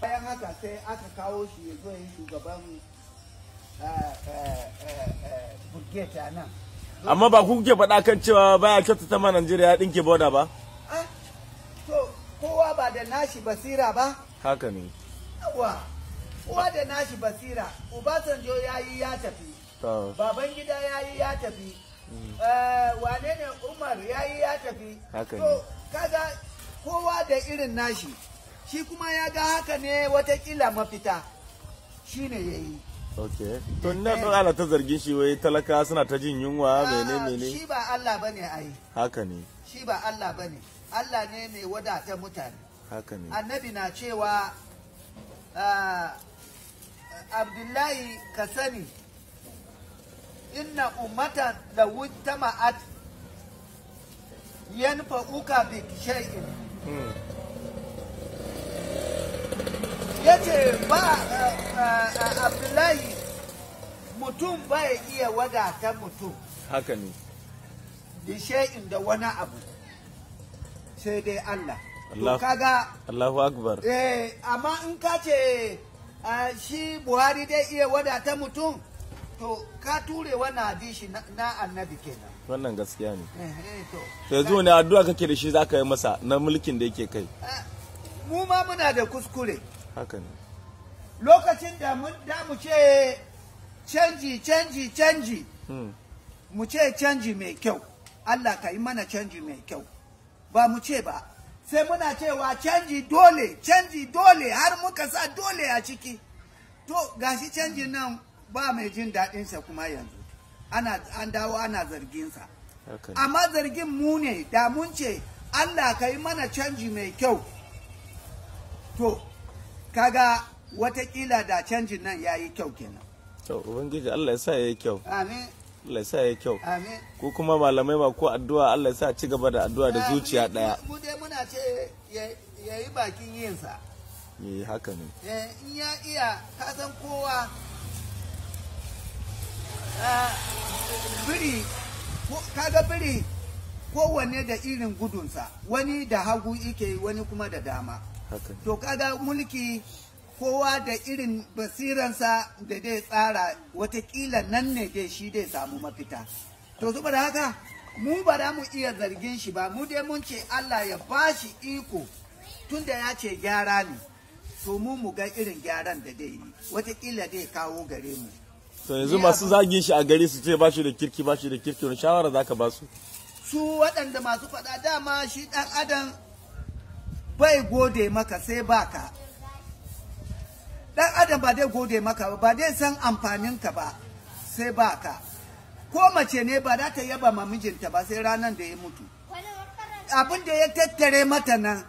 bayan haka sai aka kawo shi ya zo yi shugaban burgeta nan. Amma ba ku kuke faɗa kan cewa baya kyautata ma Najeriya ya ɗinke boda ba? Ah, to kowa ba da nashi basira ba. Haka ne. Yawa kowa da nashi basira. Obasanjo ya yi ya tafi. To Babangida ya yi ya tafi. Eh, wane ne Umar ya yi ya tafi. Haka ne. to kaga kowa da irin nashi. Shi kuma ya ga haka ne wataƙila mafita. Shi ne ya yi. Okay. To ina don ana ta zargin shi wai talaka suna ta jin yunwa mene Ah, mene shi ba Allah ba ne ai haka ne. Shi ba Allah ba ne Allah ne mai wadata mutane. Haka ne. Annabi na cewa ah, abdullahi ka sani inna ummatan da wujtama'at yanfa'uka bi shay'in. Hmm. ya ce ba ah, ah, ah, abdullahi mutum bai iya wadata mutum haka ne bi shay'in da wani abu sai dai Allah to kaga Allahu akbar Eh, amma in ka ce shi Buhari dai iya wadata mutum, to ka ture wannan hadishi na, na annabi kenan. wannan gaskiya ne Eh, eh, to. yanzu wani addu'a kake da shi zaka yi masa na mulkin da yake kai mu ma muna da kuskure. Haka ne Lokacin da mun da mu ce canji, canji, canji, Hmm. mu ce canji mai kyau. Allah ka yi mana canji mai kyau. Ba mu ce ba. Sai muna cewa canji dole, canji dole, har muka sa dole a ciki. To, gashi canjin nan ba mai jin daɗinsa kuma yanzu. Ana, an dawo ana zarginsa. Amma zargin mu ne, da mun ce, Allah ka yi mana canji mai kyau. To, kaga wataƙila da canjin nan ya yi kyau kenan. to ubangiji Allah ya sa yayi kyau. Amin, Allah ya sa yayi kyau. Amin. ko kuma malamai ma ko addu'a Allah ya sa ci gaba da addu'a da Ah, zuciya ɗaya Mu dai muna ce ya yi bakin yinsa. eh haka ne? Eh, in ya iya kasan kowa ah, biri kaga biri kowanne da irin gudunsa. Wani da hagu ike yi, wani kuma da dama. To kaga mulki kowa da irin basiransa da dai tsara wataƙila nan ne dai shi dai samu mafita. To saboda haka mu ba za mu iya zargin shi ba. Mu dai mun ce Allah ya ba shi iko tunda ya ce gyara ne. To mu mu ga irin gyaran da dai yi. Watakila dai kawo gare mu. To yanzu masu zagin shi a gari su ce ba shi da kirki ba shi da kirki wani shawara zaka ba su? Su waɗanda masu faɗa dama shi ɗan adam bai gode maka sai baka ɗan adam ba zai gode maka ba zai san amfaninka ba sai baka ko mace ne ba za ta yaba ma mijinta ba sai ranar da ya mutu. Abin da ya tattare mata nan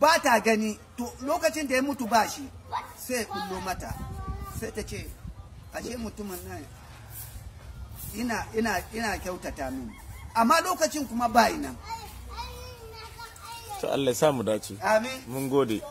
ba ta gani to lokacin da ya mutu ba shi sai kullo mata. Sai ta ce ashe mutumin nan ina ina ina kyautata mini. Amma lokacin kuma ba nan. To Allah ya sa mu dace. Amin. Mun gode.